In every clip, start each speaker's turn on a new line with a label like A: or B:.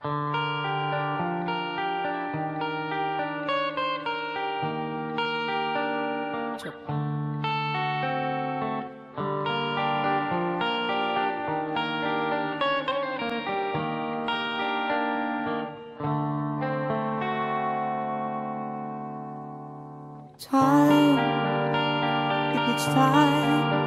A: Time, if it's time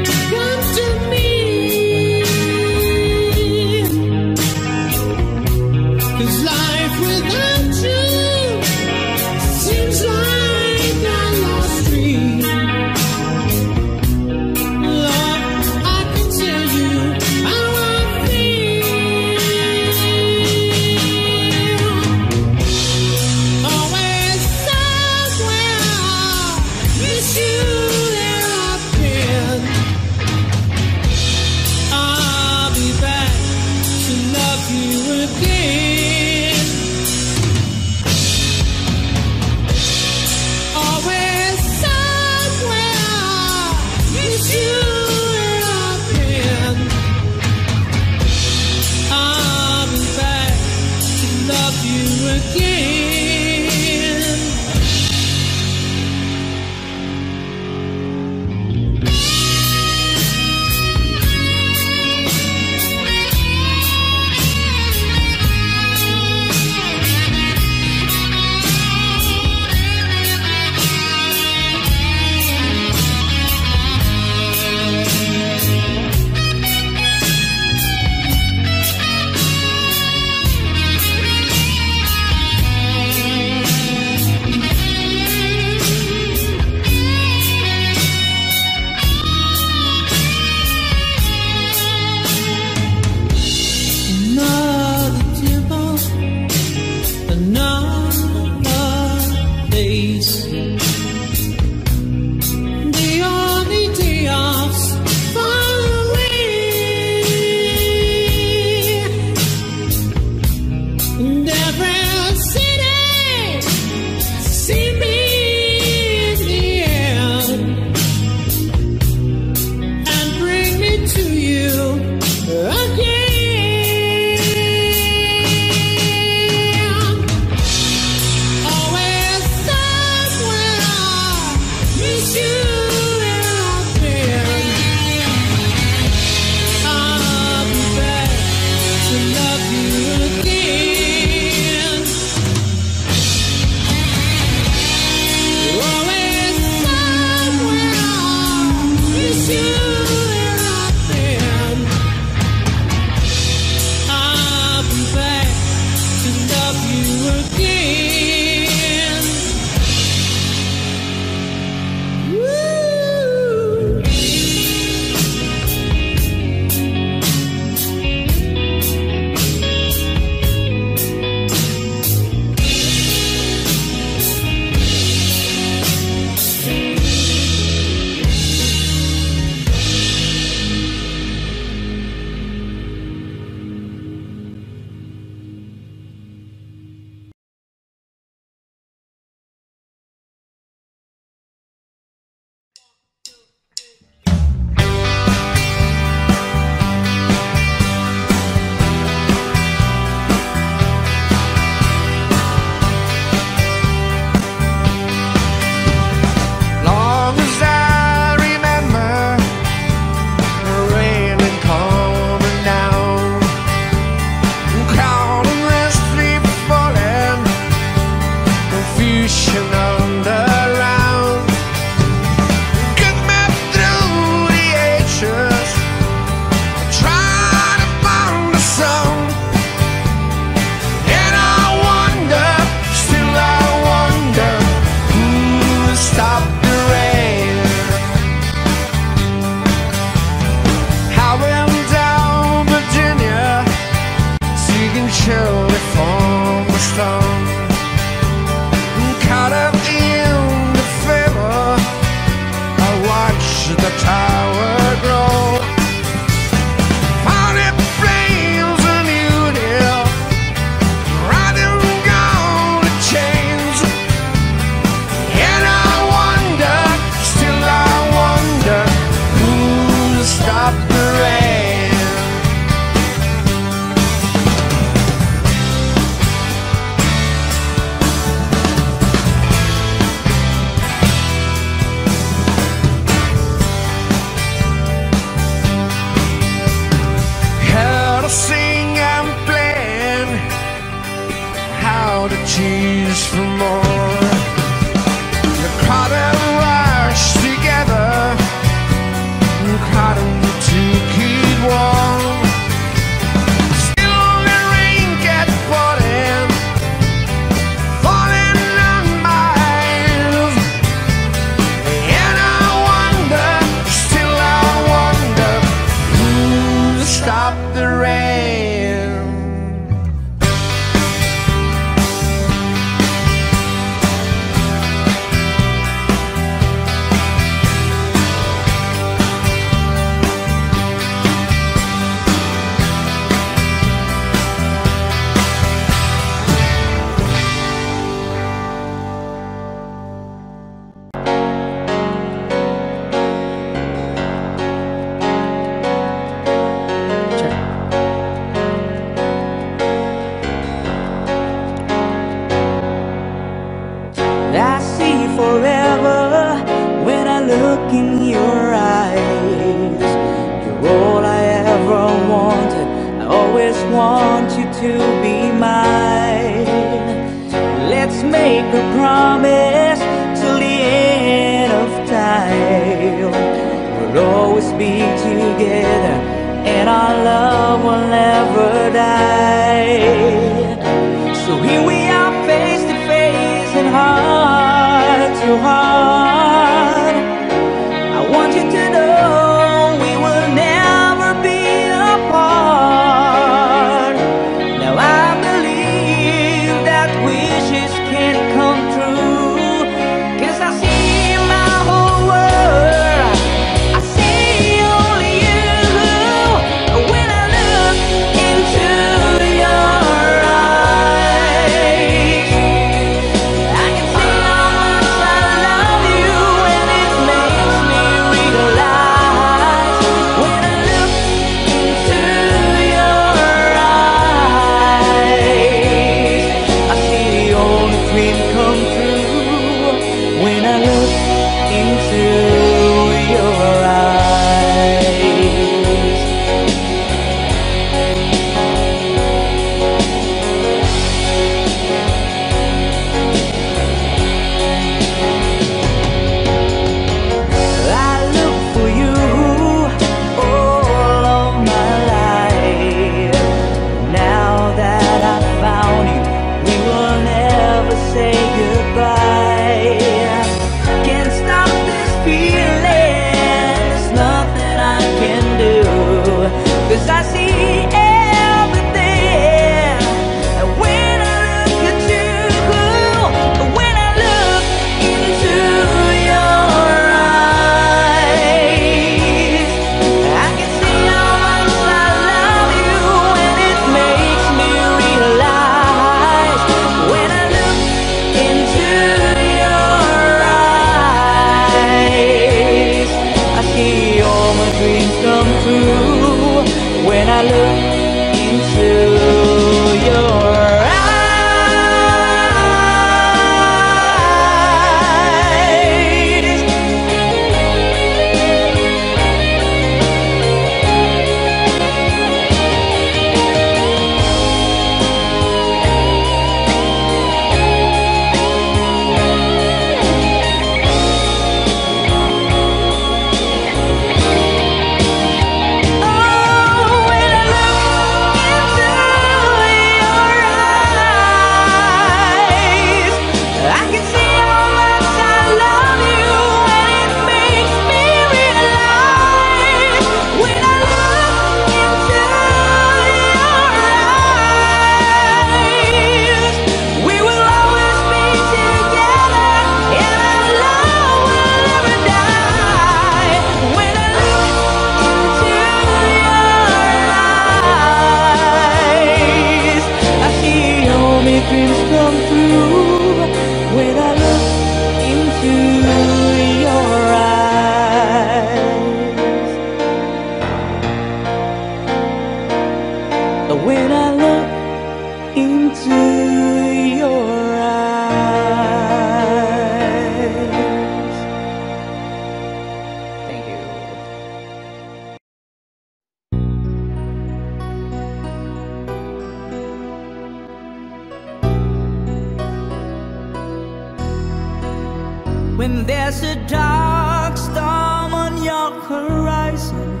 A: When there's a dark storm on your horizon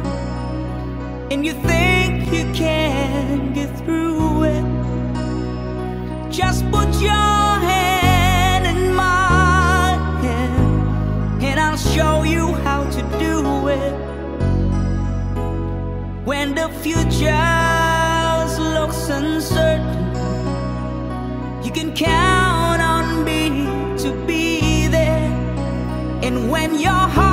A: And you think you can't get through it Just put your hand in my hand And I'll show you how to do it. When the future looks uncertain you can count when your heart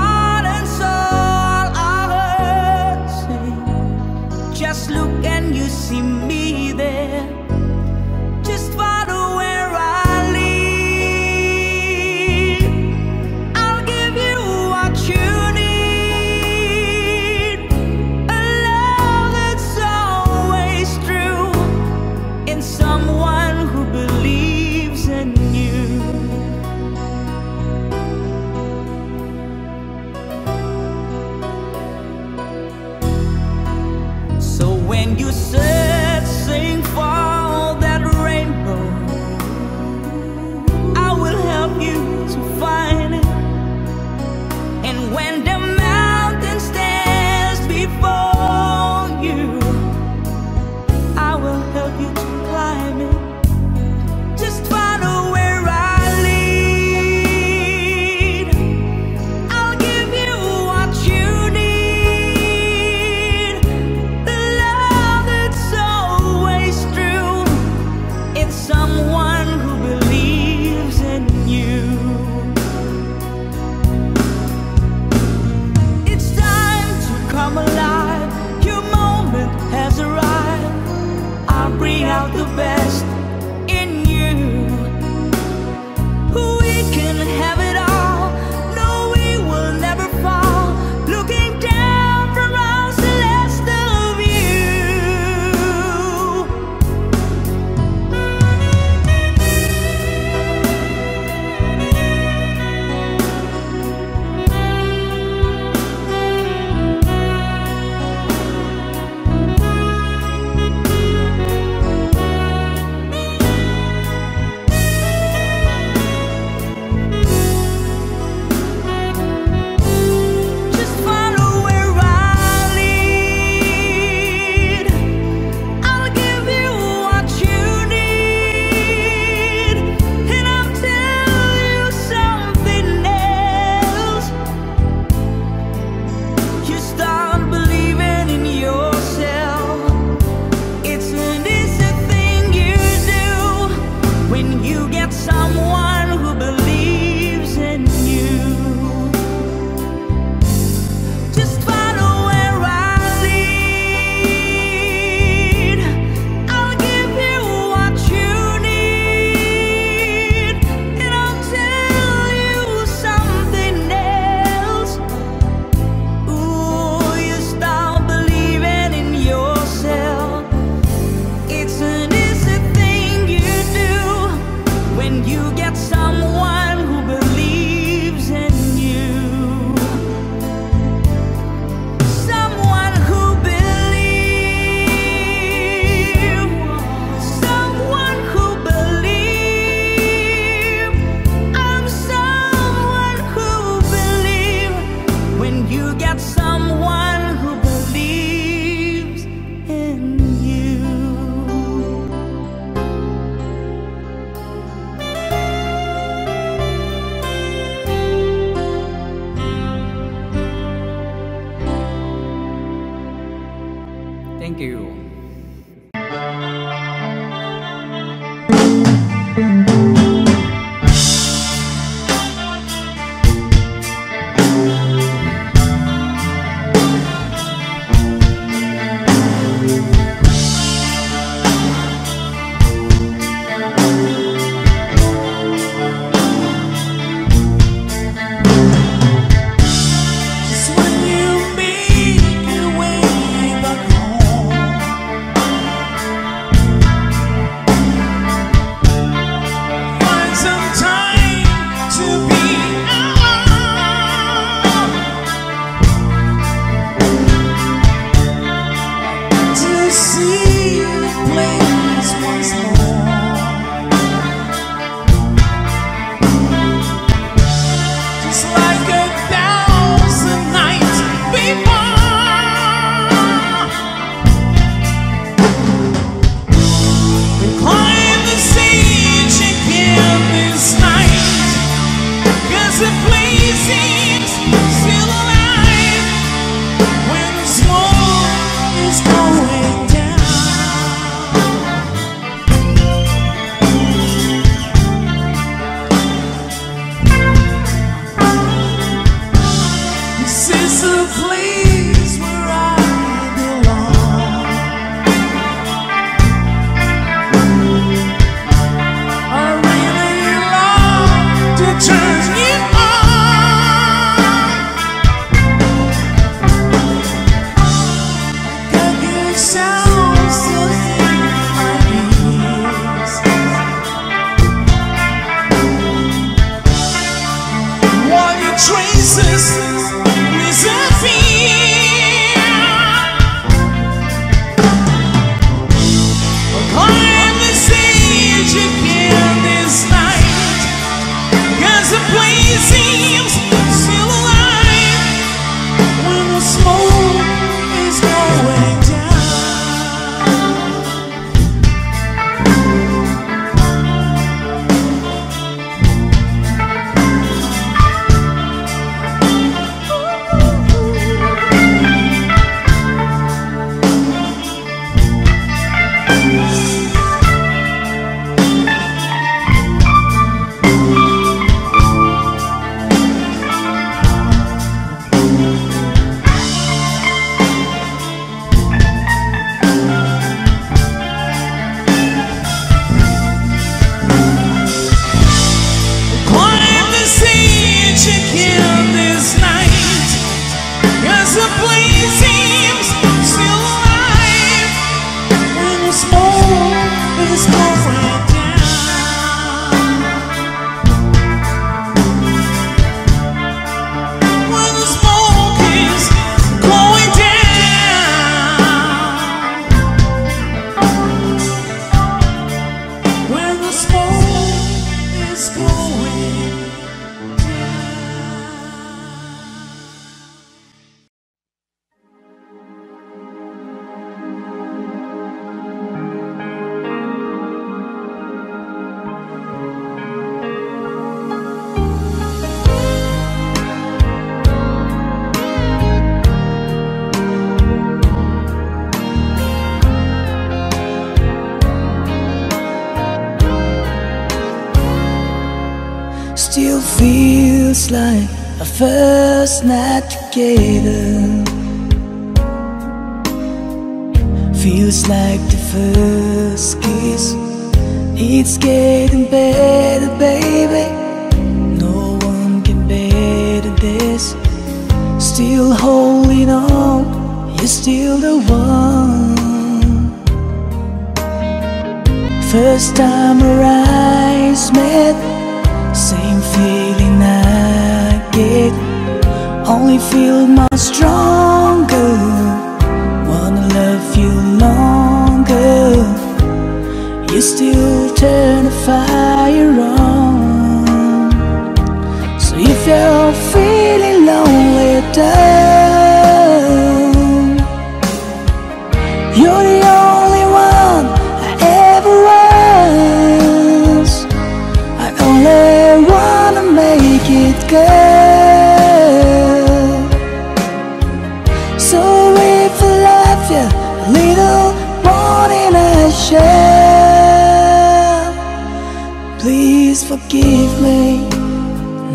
B: forgive me.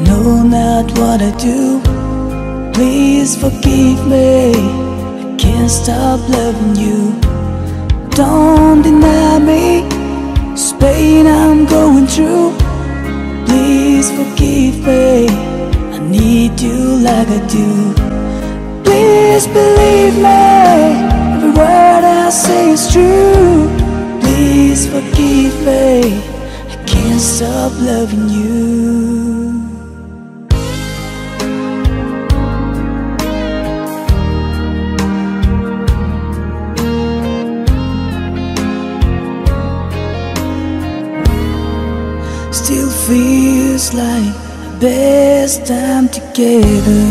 B: No, not what I do. Please forgive me. I can't stop loving you. Don't deny me This pain I'm going through. Please forgive me. I need you like I do. Please believe me. Every word I say is true. Please forgive me can't stop loving you. Still feels like best time together.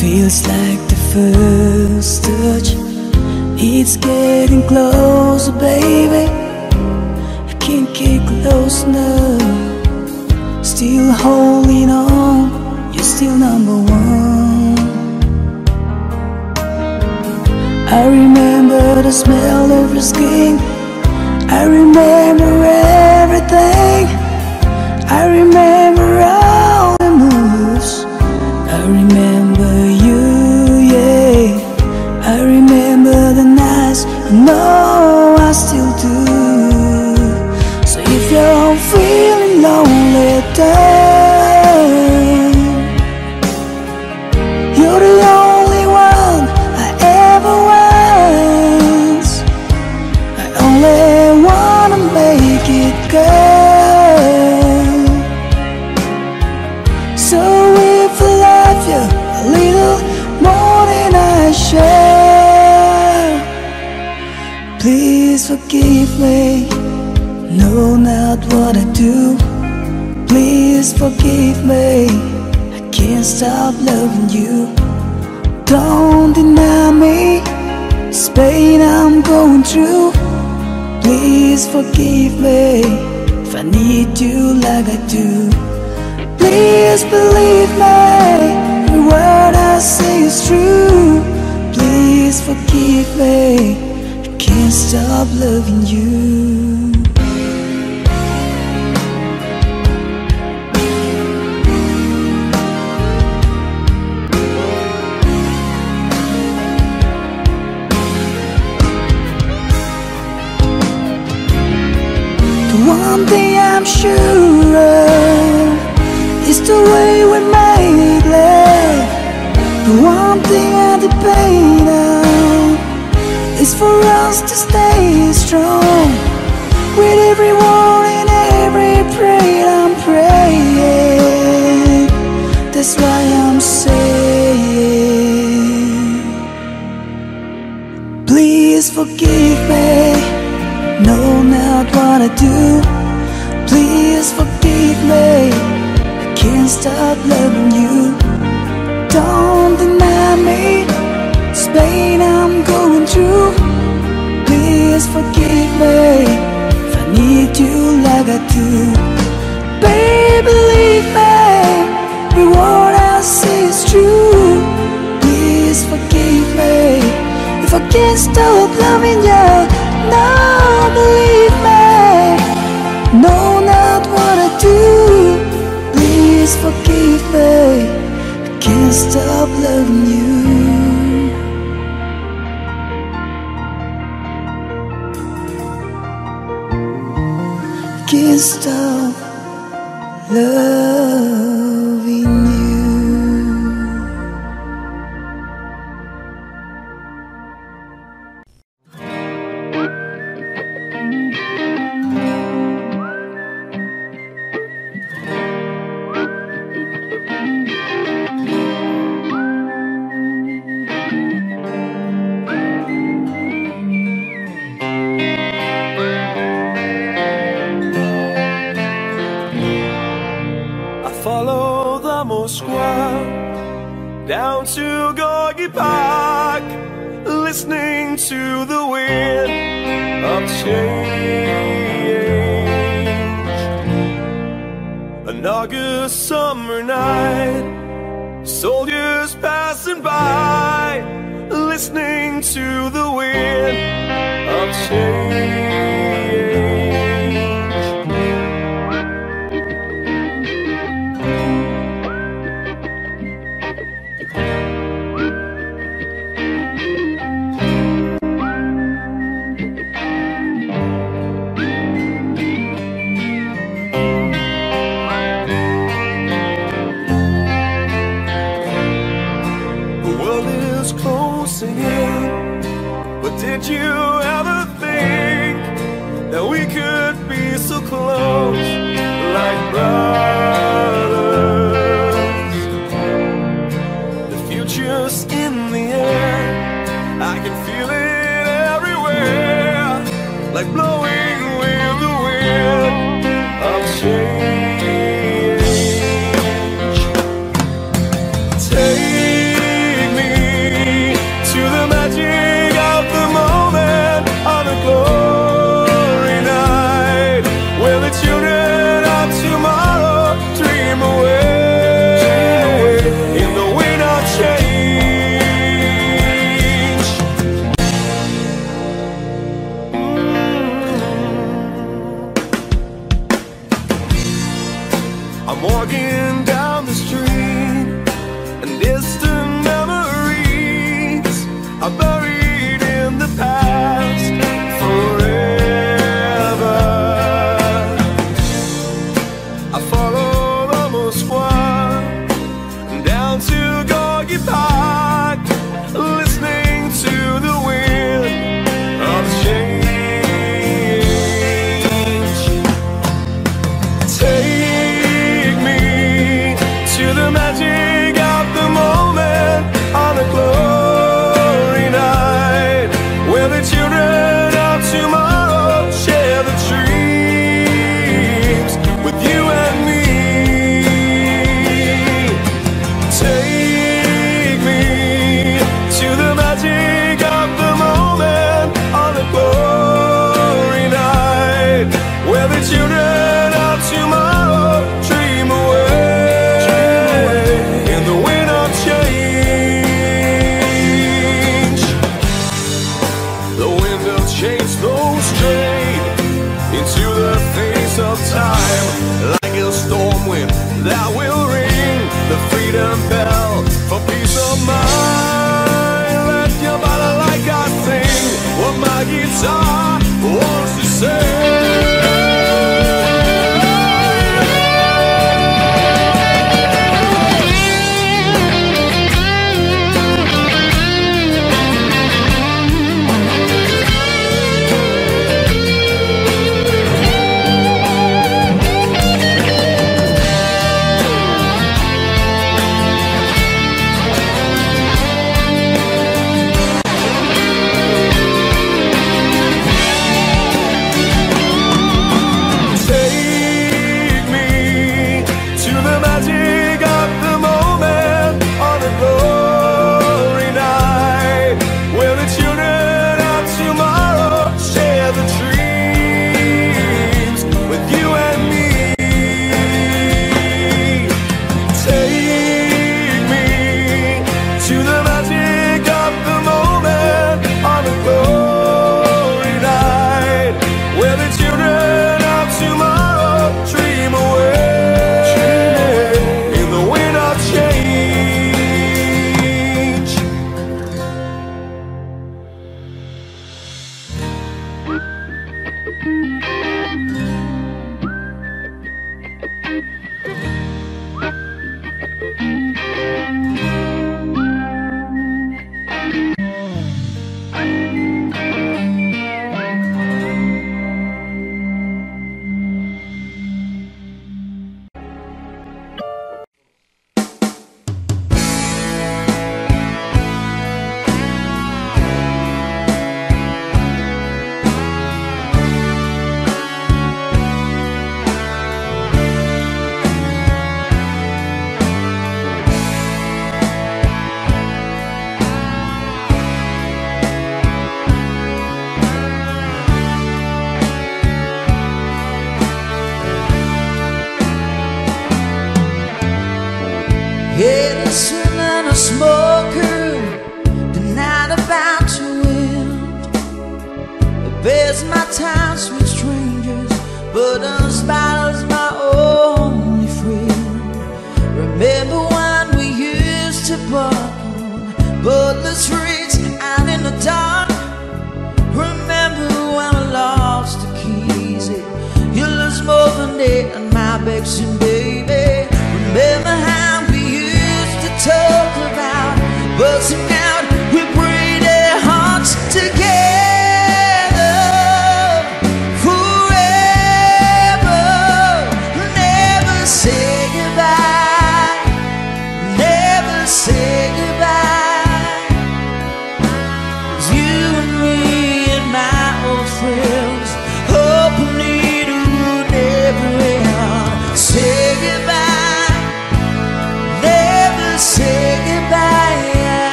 B: Feels like the first touch It's getting closer, baby. I can't get close enough. Still holding on. You're still number one. I remember the smell of your skin. I remember everything. I remember You're the only one I ever was. I only wanna make it good. So if I love you a little more than I shall Please forgive me. No, not what I do forgive me. I can't stop loving you. Don't deny me This pain I'm going through. Please forgive me If I need you like I do. Please believe me Every word I say is true. Please forgive me. I can't stop loving you one thing I'm sure of is the way we made love. The one thing I debate on is for us to stay strong. With every word and every prayer I'm praying. That's why I'm saying, please forgive me. No, not what I do. Stop loving you. Don't deny me. Pain I'm going through. Please forgive me. If I need you like I do. Baby, believe me. Every word I say is true. Please forgive me. If I can't stop loving you, no, believe me.
C: forgive me I can't stop loving you. I Can't stop loving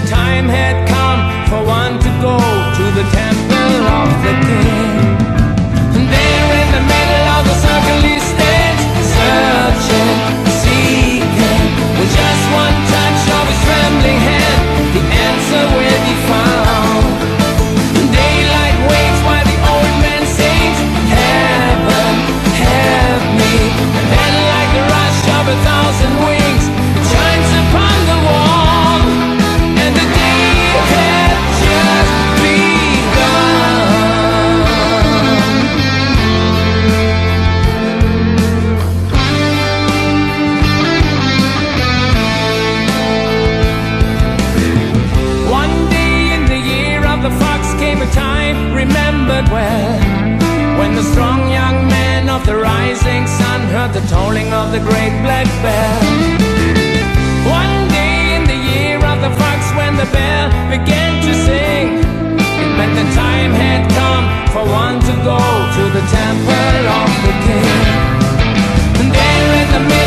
D: the time
A: had come for one to go to the temple of the king. rising sun heard the tolling of the great black bell. One day in the year of the fox when the bell began to sing, it meant the time had come for one to go to the temple of the king. And there in the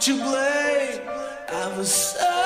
A: to
E: blame. I
C: was so.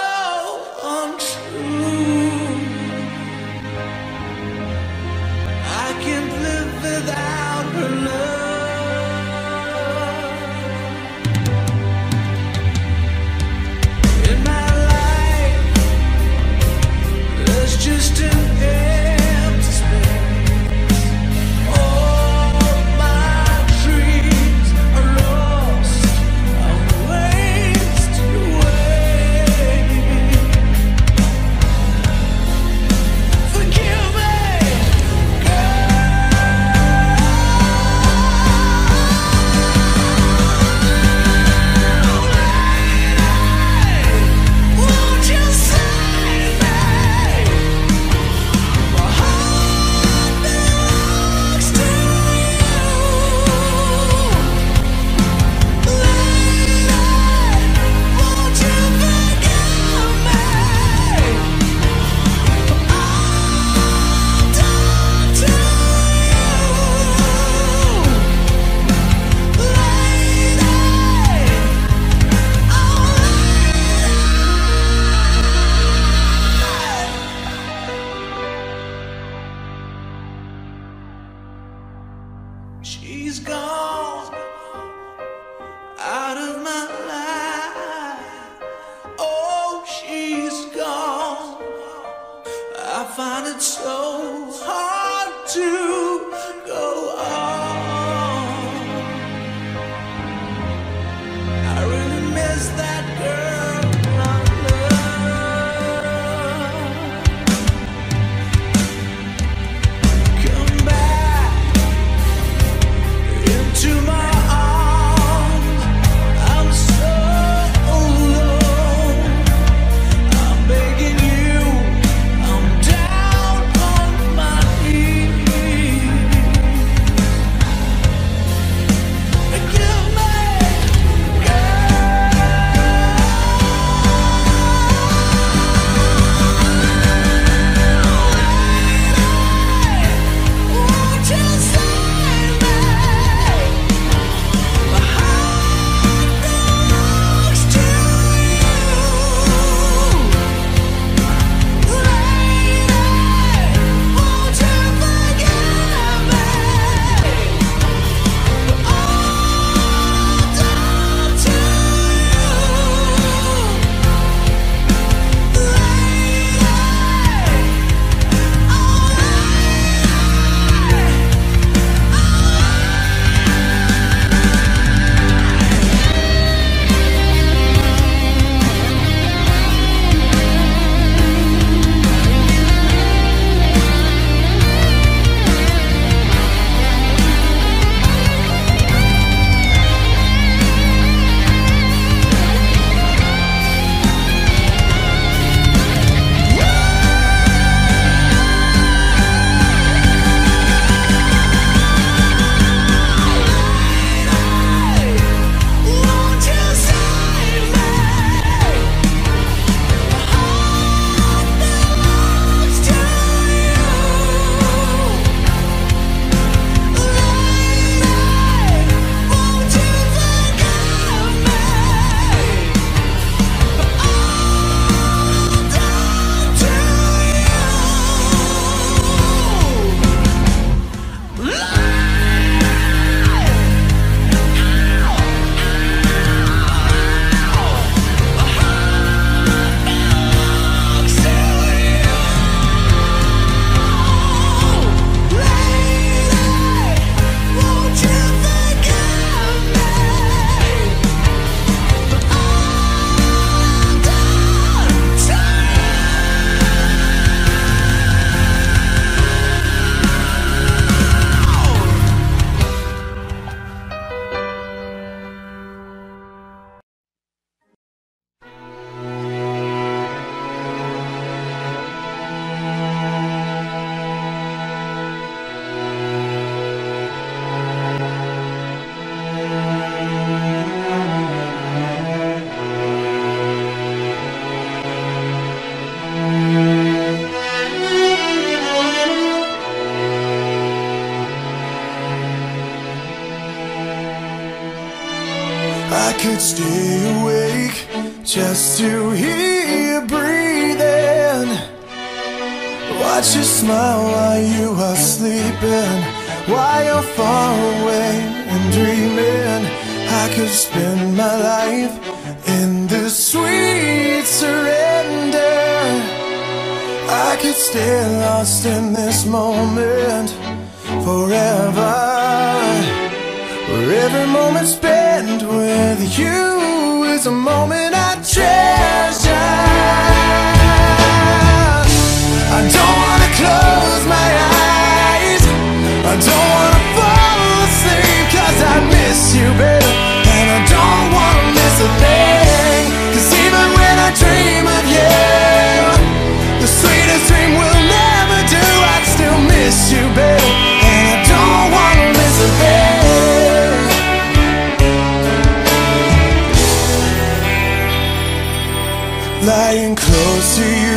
C: lying close to you,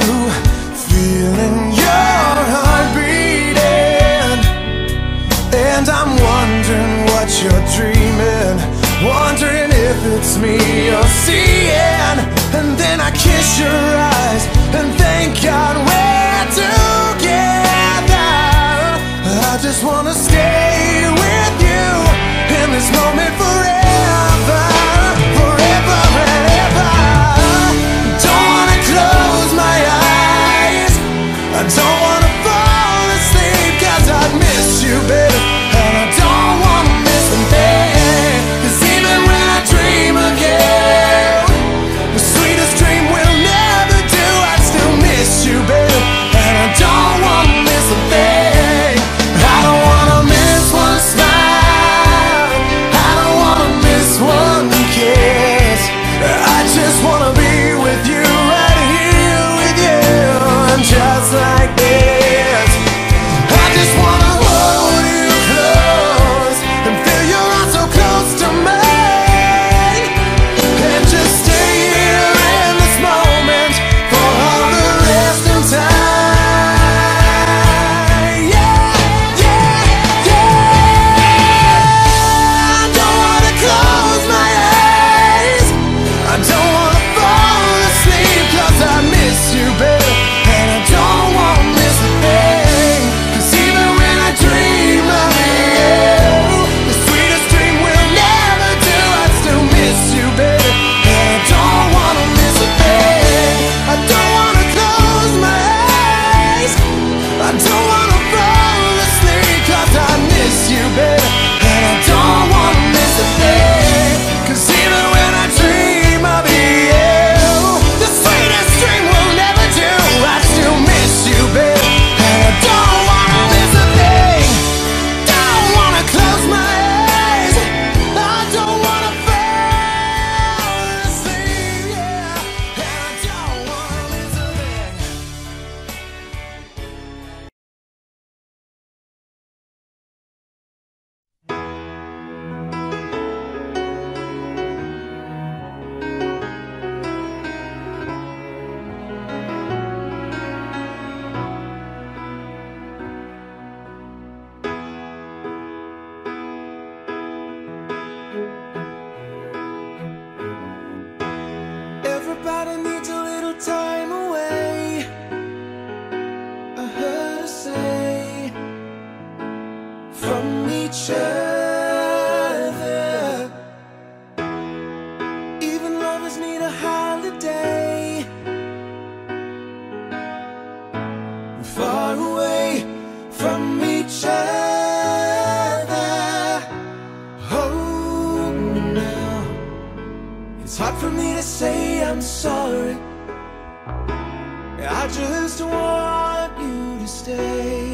C: feeling your heart beating. And I'm wondering what you're dreaming, wondering if it's me you're seeing. And then I kiss your eyes and thank God we're together. I just wanna stay. always need a holiday. Far away from each other. Oh, now It's hard for me to say I'm sorry. I just want you to stay.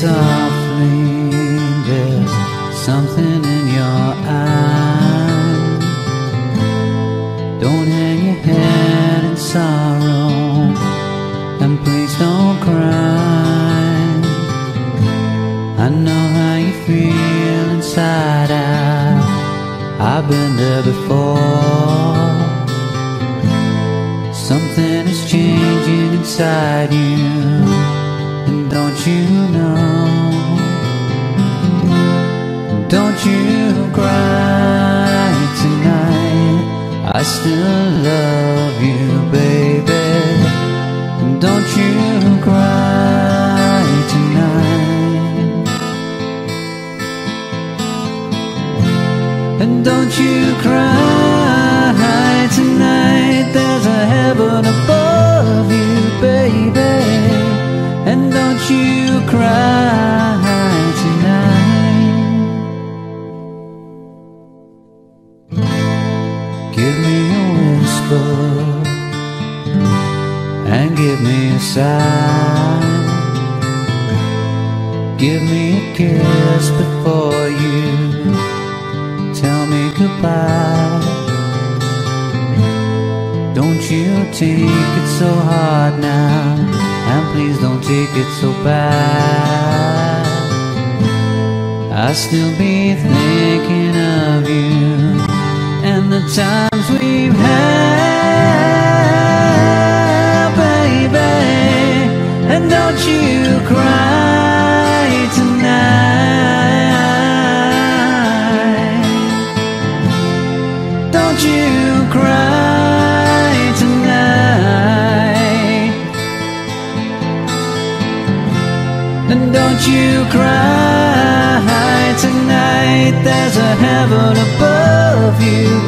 C: To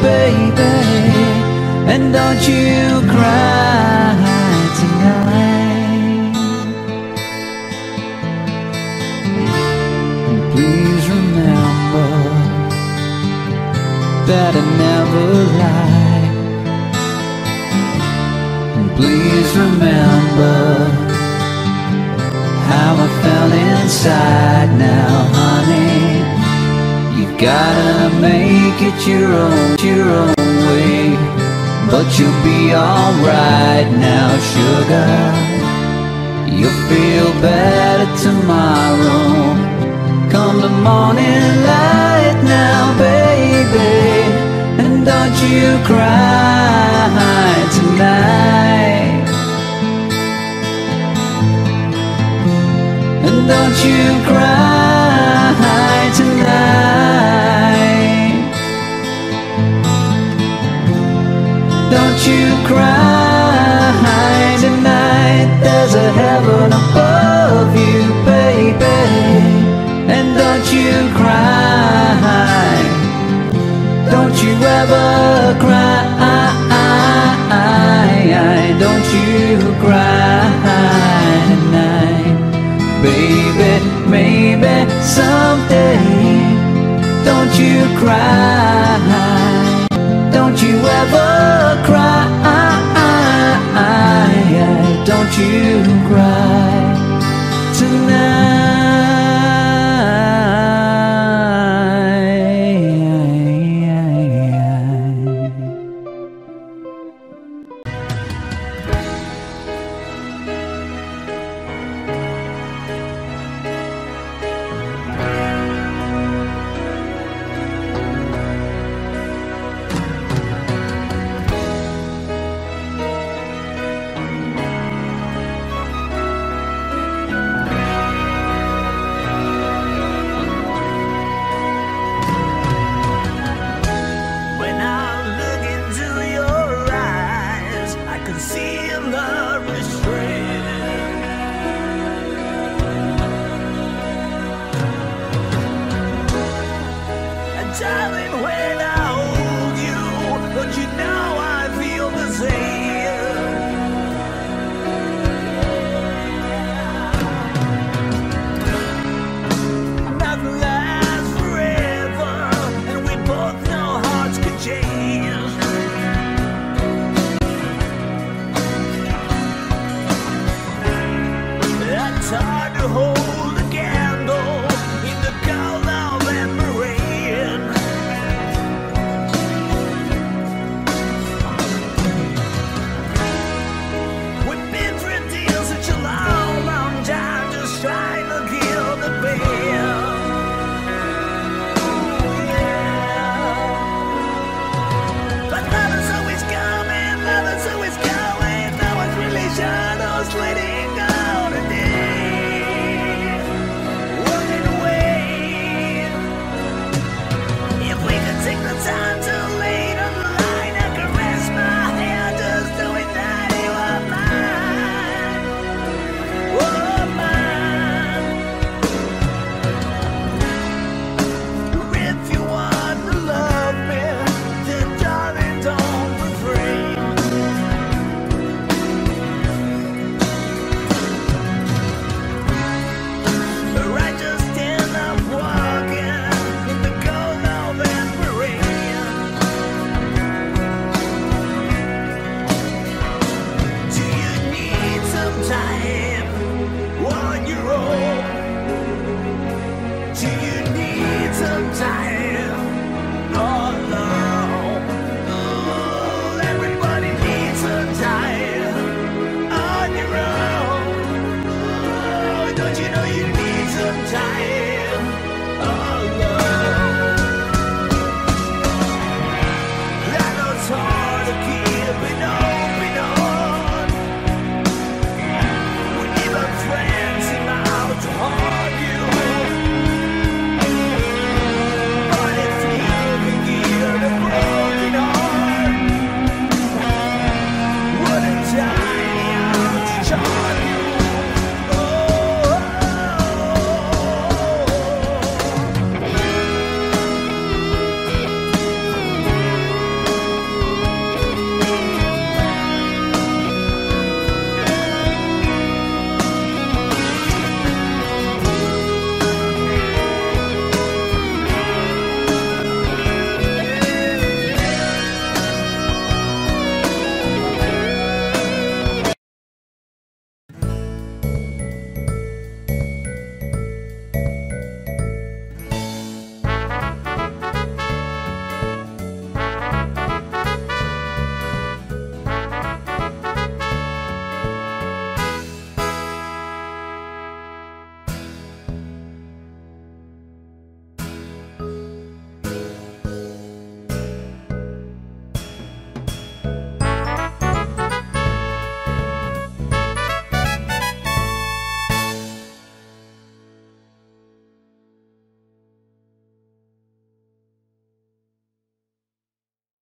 B: baby.
F: And don't you cry tonight. And please remember that I never lie. And please remember how I felt inside now, gotta make it your own, your own way. But you'll be alright now, sugar. You'll feel better tomorrow. Come the morning light now, baby. And don't you cry tonight. And don't you cry Don't you cry tonight. There's a heaven above you, baby. And don't you cry. Don't you ever cry. Don't you cry tonight. Baby, maybe someday. Don't you cry. Don't you ever cry. Don't you cry tonight.